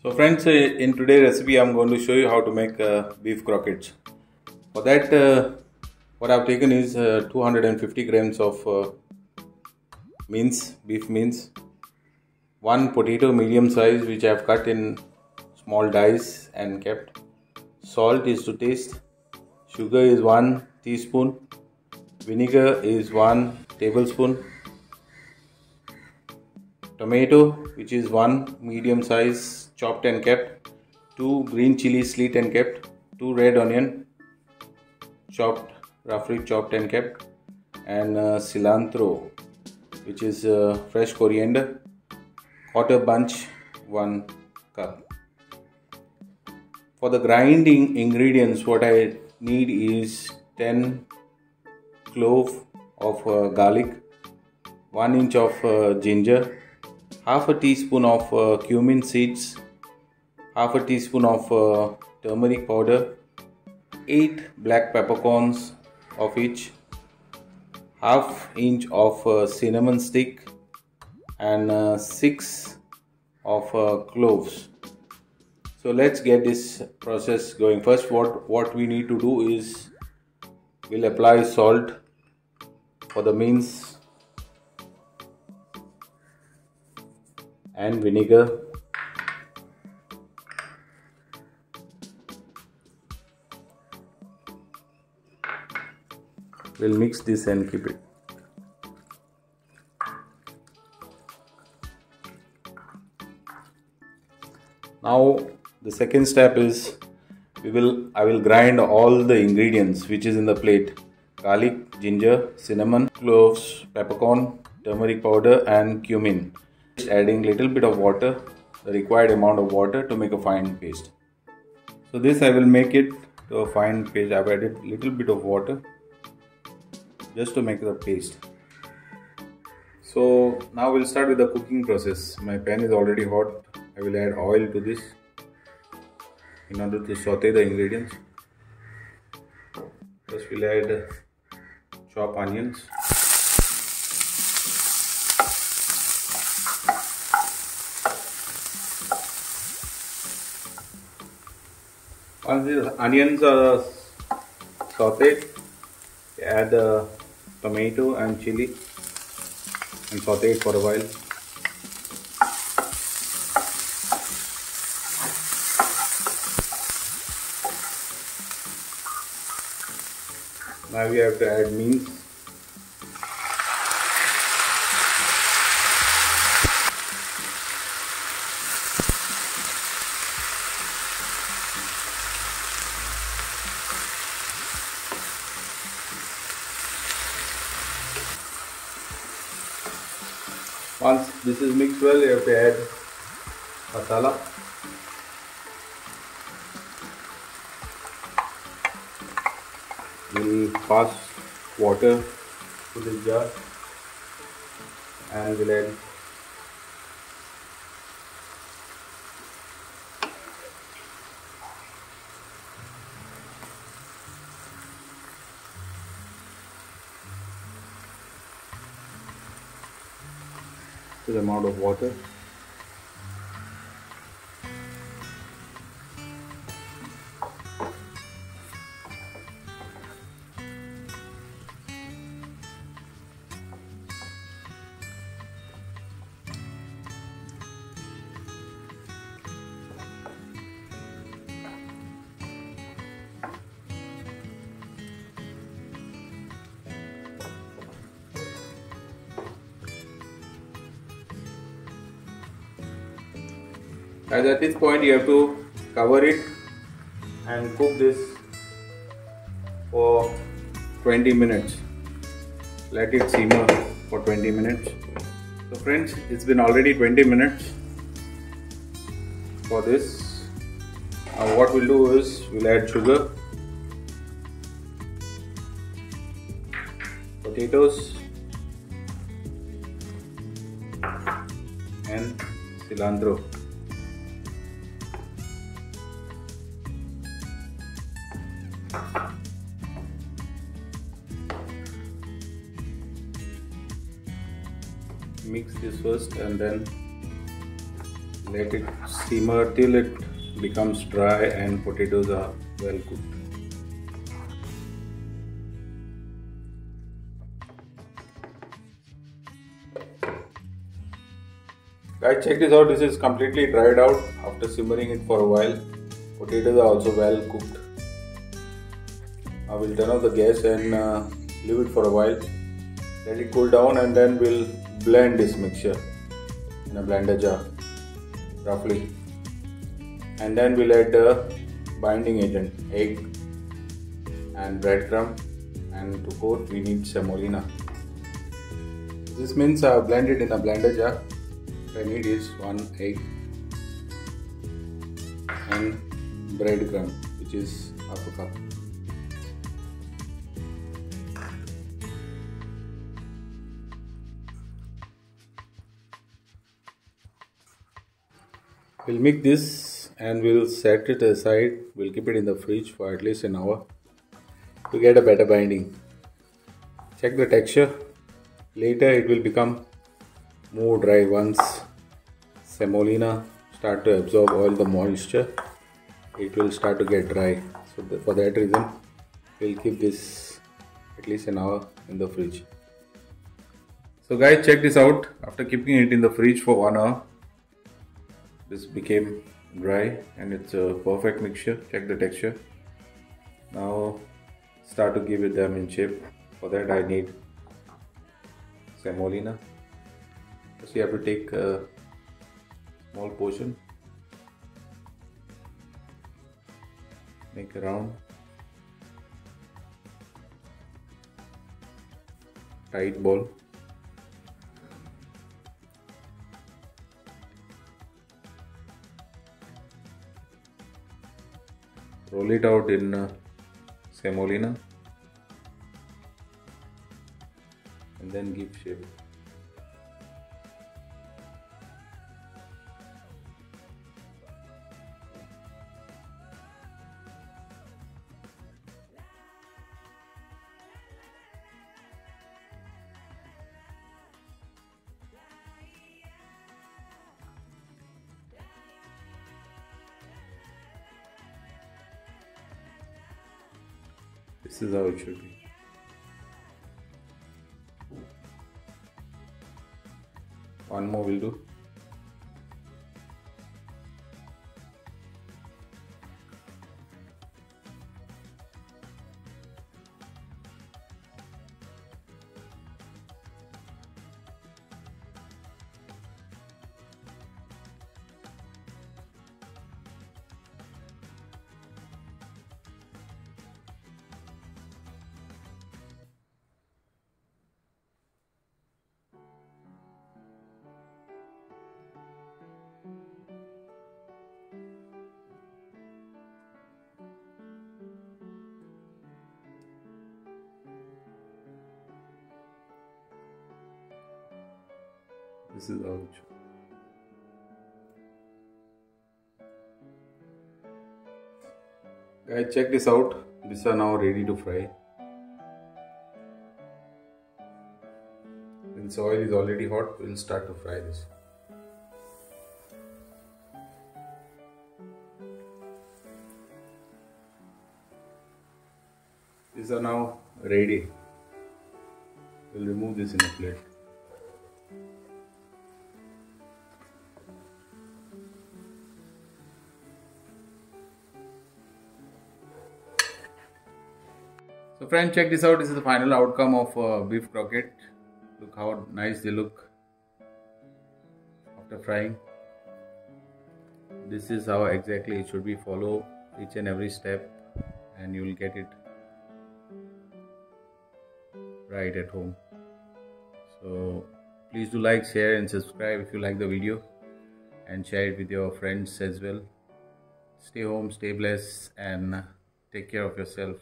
So friends, uh, in today's recipe I'm going to show you how to make uh, beef croquettes. For that uh, what I've taken is uh, 250 grams of uh, mince, beef mince, one potato medium size which I've cut in small dice and kept. Salt is to taste, sugar is 1 teaspoon, vinegar is 1 tablespoon, tomato which is 1 medium size chopped and kept, 2 green chili slit and kept, 2 red onion chopped, roughly chopped and kept, and uh, cilantro, which is uh, fresh coriander, quarter bunch, 1 cup. For the grinding ingredients, what I need is 10 clove of uh, garlic, 1 inch of uh, ginger, half a teaspoon of uh, cumin seeds, half a teaspoon of uh, turmeric powder, 8 black peppercorns of each, half inch of uh, cinnamon stick. And uh, 6 of uh, cloves. So let's get this process going. First what, what we need to do is we'll apply salt for the mince and vinegar. We'll mix this and keep it. Now the second step is we will i will grind all the ingredients which is in the plate. Garlic ginger cinnamon cloves peppercorn turmeric powder and cumin just adding little bit of water the required amount of water to make a fine paste. So this i will make it to a fine paste. I've added little bit of water just to make the paste. So now we'll start with the cooking process. My pan is already hot. I will add oil to this in order to saute the ingredients. First we'll add chopped onions once the onions are sauteed add uh, tomato and chili and saute it for a while. Now we have to add mince. Once this is mixed well, you have to add masala. We'll pass water to this jar and we'll add the amount of water. As at this point you have to cover it and cook this for 20 minutes. Let it simmer for 20 minutes. So friends it's been already 20 minutes for this. Now what we'll do is we'll add sugar potatoes and cilantro mix this first and then let it simmer till it becomes dry and potatoes are well cooked Guys, check this out. This is completely dried out after simmering it for a while. Potatoes are also well cooked. I will turn off the gas and uh, leave it for a while. Let it cool down and then we'll blend this mixture in a blender jar roughly. And then we'll add the binding agent, egg and breadcrumb and to coat we need semolina. This means I have blended in a blender jar what I need is one egg and breadcrumb which is half a cup. We'll make this and we'll set it aside. We'll keep it in the fridge for at least an hour to get a better binding. Check the texture. Later it will become more dry once semolina start to absorb all the moisture it will start to get dry so for that reason we'll keep this at least an hour in the fridge so guys check this out after keeping it in the fridge for one hour this became dry and it's a perfect mixture. Check the texture. Now start to give it them in shape. For that I need semolina. So you have to take a small portion. Make a round. Tight ball roll it out in uh, semolina. And then give shape This is how it should be. One more will do. This is ouch. Guys, check this out. These are now ready to fry. Since oil is already hot, we'll start to fry this. These are now ready. We'll remove this in a plate. So friends, check this out. This is the final outcome of uh, beef croquette. Look how nice they look after frying. This is how exactly it should be. Follow each and every step and you will get it right at home. So please do like, share and subscribe if you like the video and share it with your friends as well. Stay home, stay blessed and take care of yourself.